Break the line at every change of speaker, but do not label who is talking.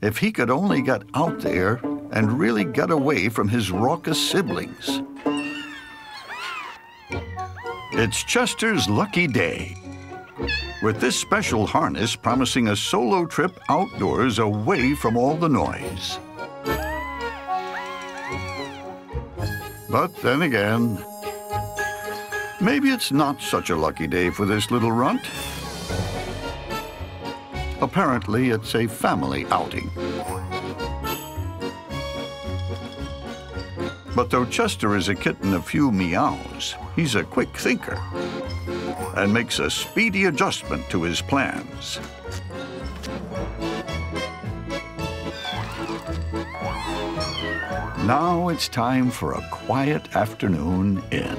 If he could only get out there and really get away from his raucous siblings. It's Chester's lucky day. With this special harness promising a solo trip outdoors away from all the noise. But then again, maybe it's not such a lucky day for this little runt. Apparently, it's a family outing. But though Chester is a kitten of few meows, he's a quick thinker and makes a speedy adjustment to his plans. Now it's time for a quiet afternoon in.